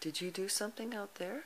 Did you do something out there?